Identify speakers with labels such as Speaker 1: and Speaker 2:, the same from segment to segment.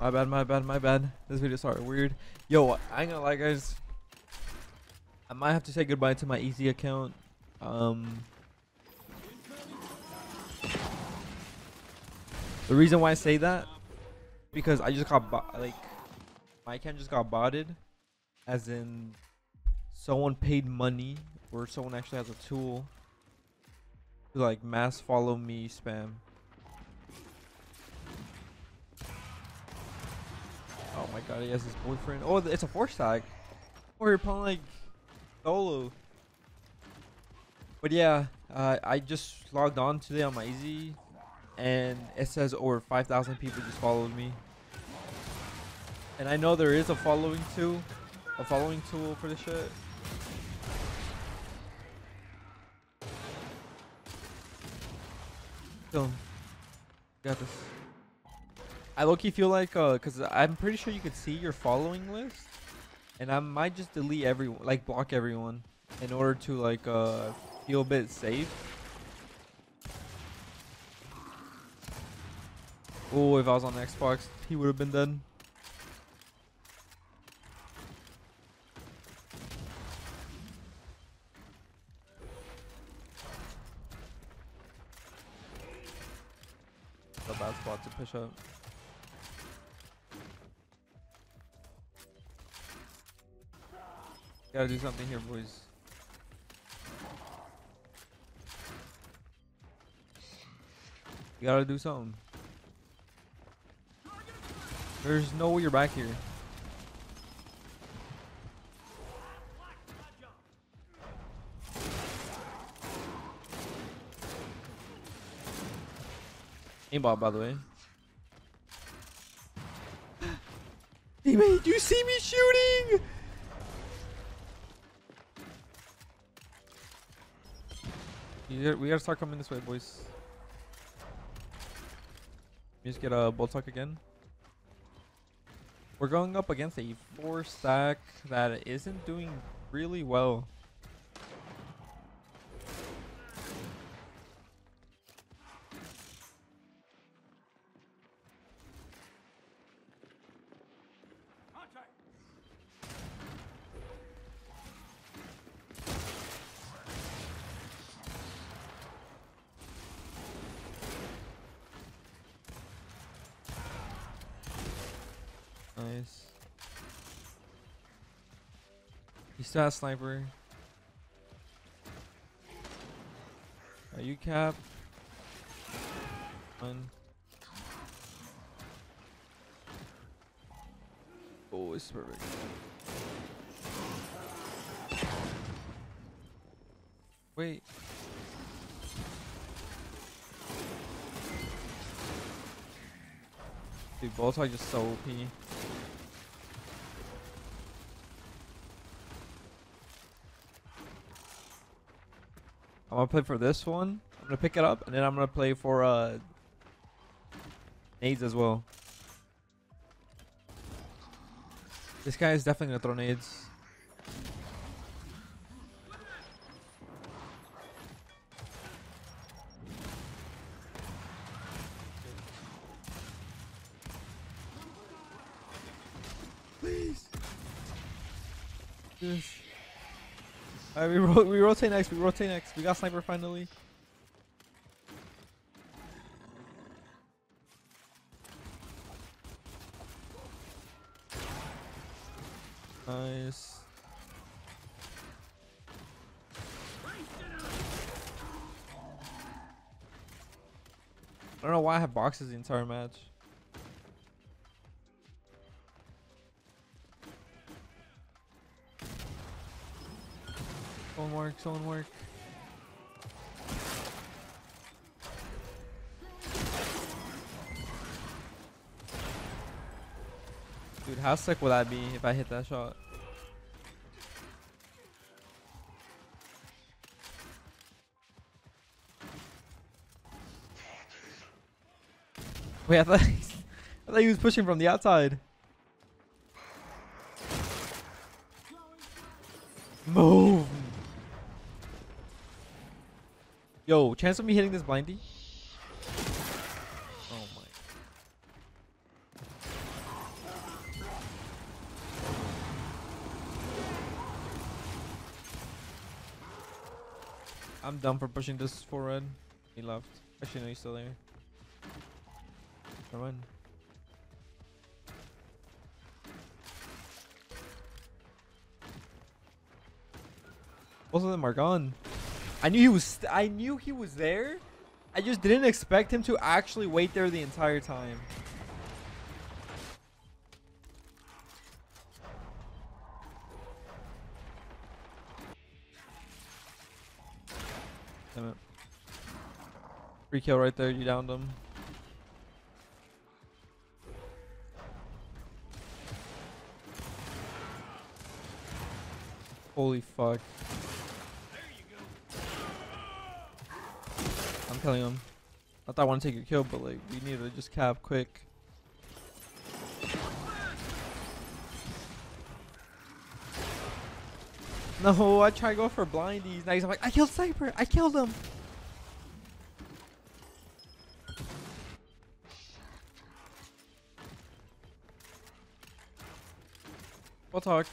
Speaker 1: My bad, my bad, my bad. This video started weird. Yo, I ain't gonna lie, guys. I might have to say goodbye to my easy account. Um, the reason why I say that because I just got like my account just got botted, as in someone paid money or someone actually has a tool to like mass follow me spam. My god, he has his boyfriend. Oh, it's a four stack. Or you're playing like solo. But yeah, uh, I just logged on today on my easy, and it says over 5,000 people just followed me. And I know there is a following tool, a following tool for this shit. Kill him. Got this. I low-key feel like, uh, cause I'm pretty sure you could see your following list, and I might just delete everyone, like block everyone, in order to like, uh, feel a bit safe. Oh, if I was on Xbox, he would have been dead. a bad spot to push up. Gotta do something here, boys. You gotta do something. There's no way you're back here. Aimbot, by the way. Teammate, you see me shooting? We gotta start coming this way, boys. You just get a Boltok again. We're going up against a four stack that isn't doing really well. Nice. He still has sniper. Are you cap? One. Oh, it's perfect. Wait. Dude, both are just so OP. gonna play for this one. I'm gonna pick it up, and then I'm gonna play for uh nades as well. This guy is definitely gonna throw nades. Please. Yes. Alright, we, ro we rotate next. We rotate next. We got sniper finally. Nice. I don't know why I have boxes the entire match. Someone work, someone work. Dude, how sick would that be if I hit that shot? Wait, I thought, I thought he was pushing from the outside. Yo, chance of me hitting this blindy? Oh my. I'm done for pushing this for red. He left. Actually, no, he's still there. Come on. Both of them are gone. I knew he was. I knew he was there. I just didn't expect him to actually wait there the entire time. Damn it. Free kill right there. You downed him. Holy fuck. I'm killing him. I thought I want to take your kill, but like we need to just cap quick. No, I try to go for blindies. Now he's like, I killed Sniper. I killed him. We'll talk.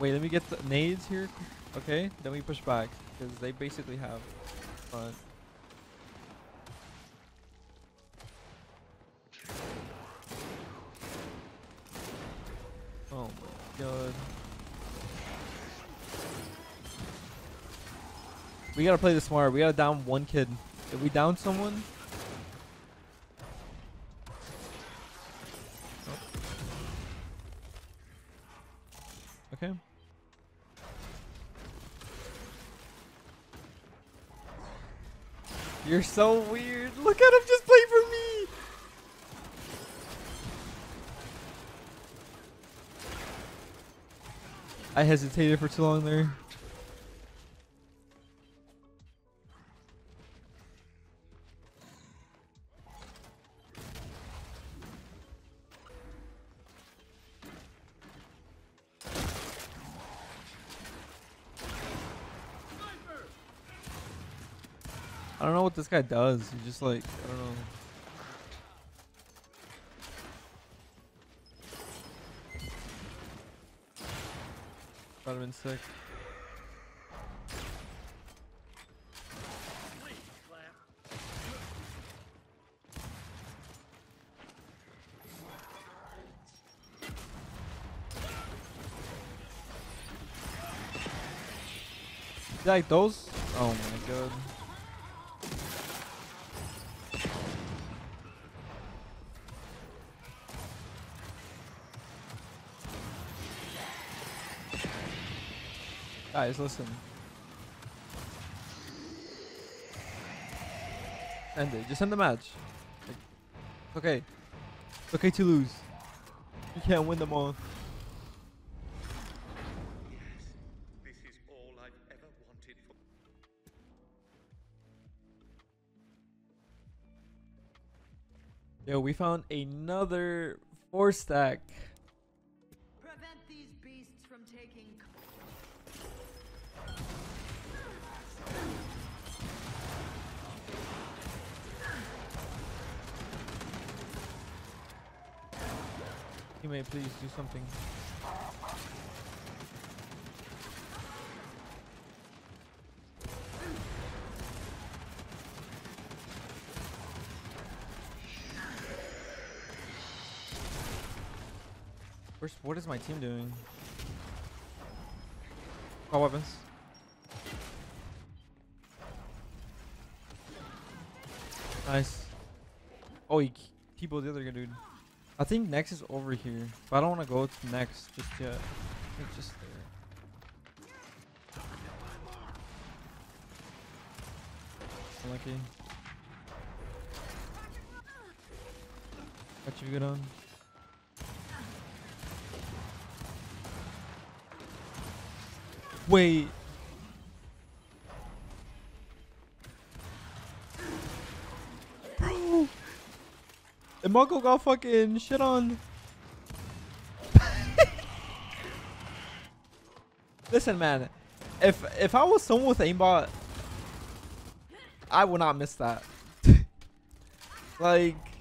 Speaker 1: Wait, let me get the nades here. Okay, then we push back because they basically have front. Oh my god. We gotta play this smart. We gotta down one kid. If we down someone. Oh. Okay. You're so weird. Look at him just play for me. I hesitated for too long there. I don't know what this guy does. He just like I don't know. That'd have been sick. Like those? Oh my god. Guys, listen. End it. Just end the match. It's okay. It's okay to lose. You can't win them all.
Speaker 2: This is all I've ever wanted for.
Speaker 1: Yo, we found another four stack. Teammate, please do something. Where's, what is my team doing? Call weapons. Nice. Oh, he T-bow the other dude. I think next is over here, but I don't want to go to next just yet. It's just there. Unlucky. Got you good on. Wait. And got fucking shit on. Listen, man. If if I was someone with aimbot, I would not miss that. like.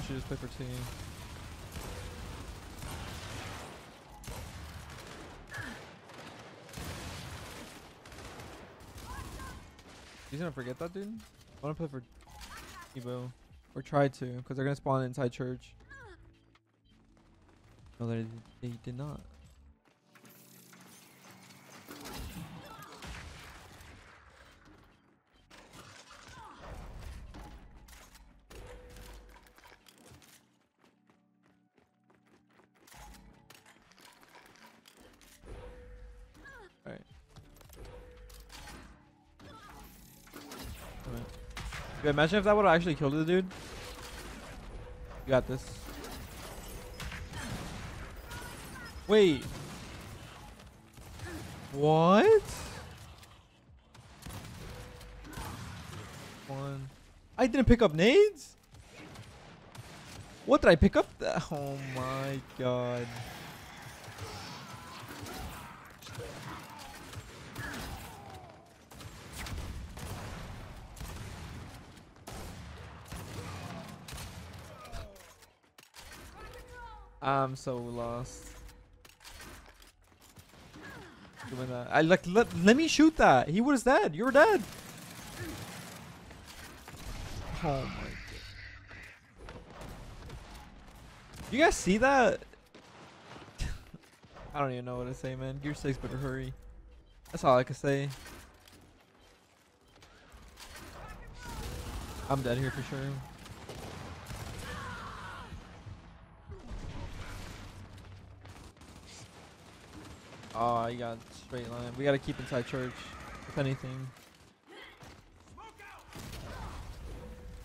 Speaker 1: Someone should just play for team. He's gonna forget that, dude. I wanna play for Evo. Or try to, because they're gonna spawn inside church. No, they, they did not. Imagine if that would have actually killed the dude. You got this. Wait. What? One. I didn't pick up nades? What did I pick up? Oh my god. I'm so lost. Doing that. I like let, let me shoot that. He was dead. You were dead. Oh my god. You guys see that? I don't even know what to say, man. Gear 6 better hurry. That's all I can say. I'm dead here for sure. Oh, you got straight line. We gotta keep inside church, if anything.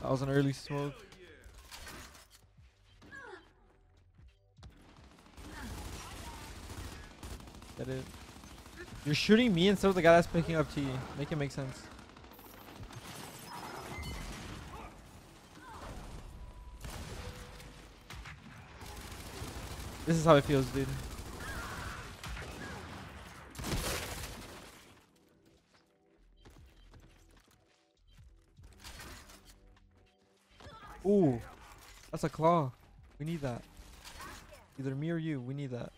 Speaker 1: That was an early smoke. Get it? You're shooting me instead of the guy that's picking up T. Make it make sense. This is how it feels, dude. Ooh, that's a claw. We need that. Either me or you. We need that.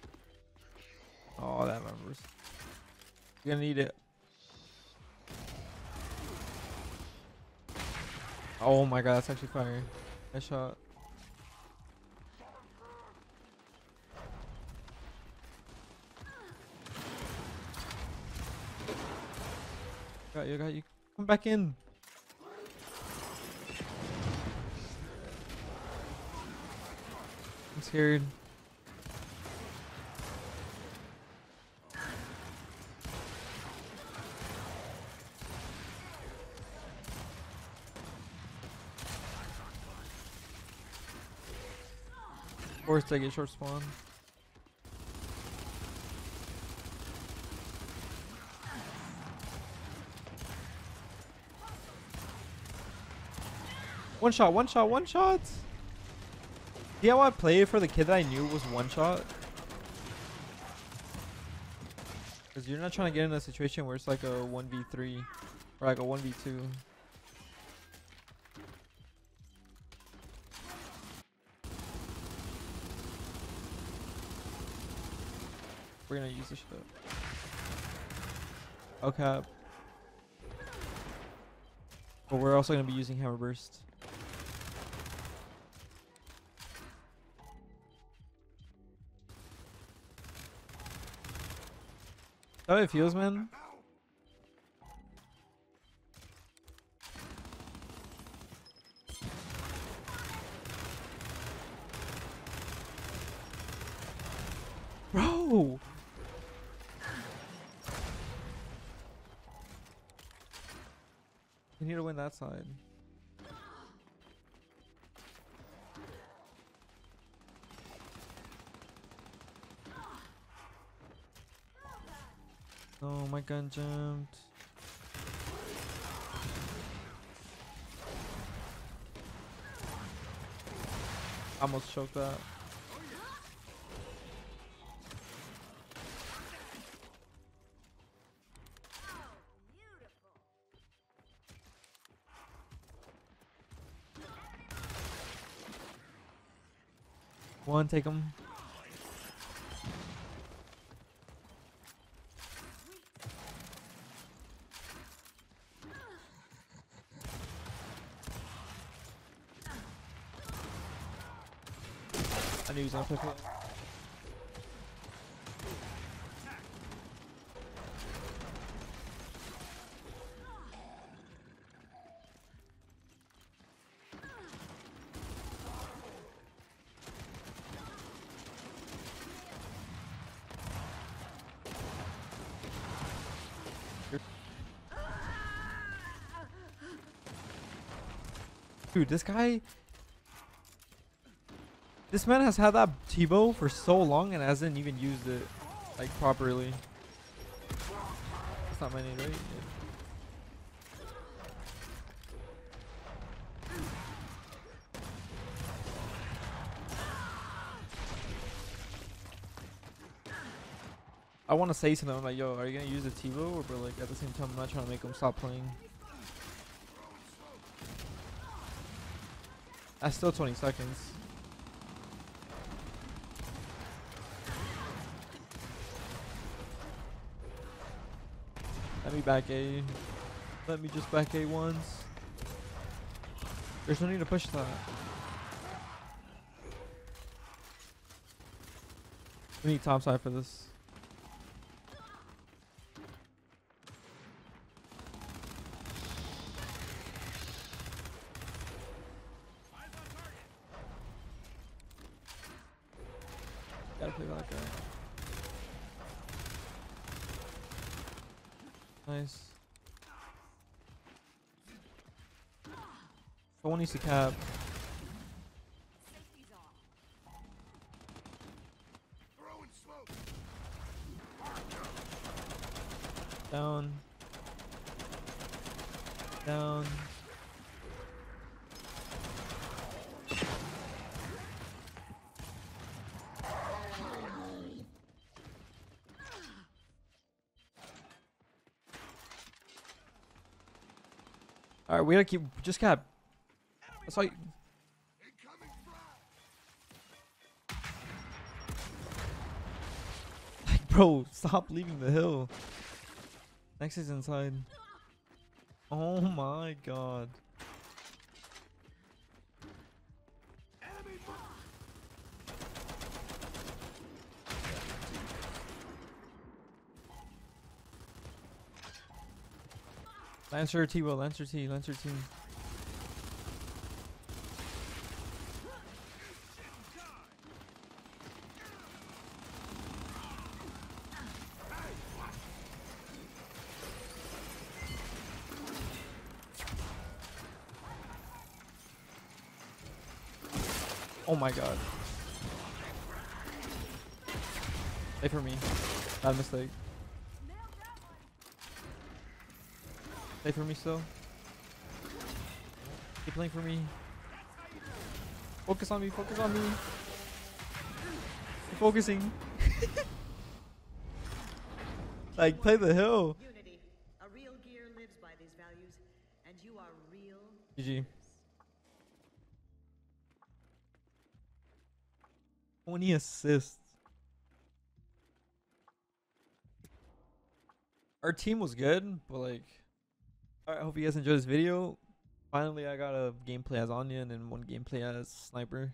Speaker 1: Oh, that remembers. You're gonna need it. Oh my god, that's actually fire. Nice shot. Got you, got you. Come back in. I'm scared. Forced to get short spawn. One shot, one shot, one shot. I play for the kid that I knew was one shot? Because you're not trying to get in a situation where it's like a 1v3 or like a 1v2. We're gonna use this shit. Okay. But we're also gonna be using hammer burst. How it feels, man? Bro! We need to win that side. Oh, my gun jumped. Almost choked that. One, take him. I knew he was gonna pick it. Dude, this guy. This man has had that T-bow for so long and hasn't even used it like properly. That's not my name, right? I want to say something. I'm like, yo, are you gonna use the T-bow? But like at the same time, I'm not trying to make him stop playing. That's still 20 seconds. Let me back A. Let me just back A once. There's no need to push that. We need top side for this. Gotta play that guy. Nice. Someone needs to cap. Down. Down. Alright, we gotta keep just cap. That's all Like bro, stop leaving the hill. Next is inside. Oh my god. Lancer T will Lancer T, Lancer T. Oh my god. Stay for me. Bad mistake. Stay for me still. Keep playing for me. Focus on me, focus on me. Keep focusing. like, play the hill.
Speaker 3: Unity. A real gear lives by these values, and you are real.
Speaker 1: GG. 20 assists. Our team was good, but like, I hope you guys enjoyed this video. Finally, I got a gameplay as Anya and one gameplay as Sniper.